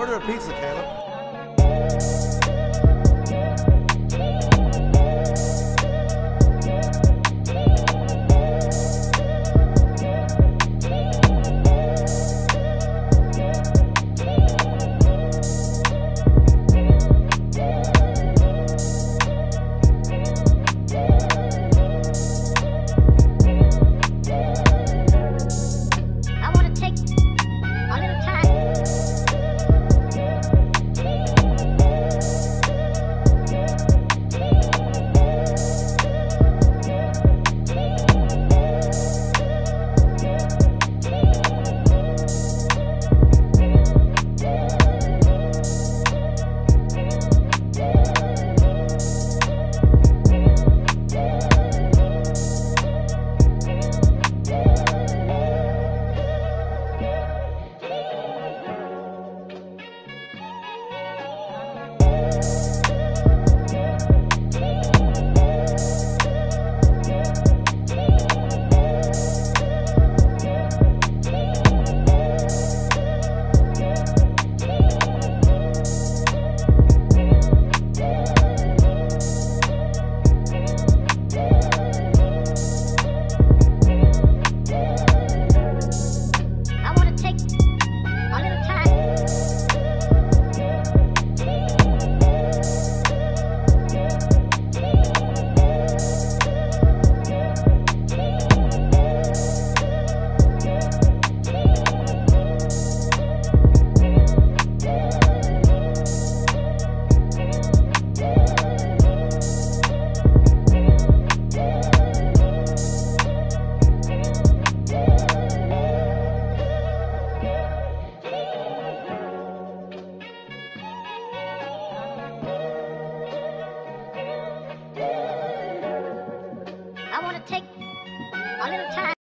Order a pizza, Caleb. Take a little time.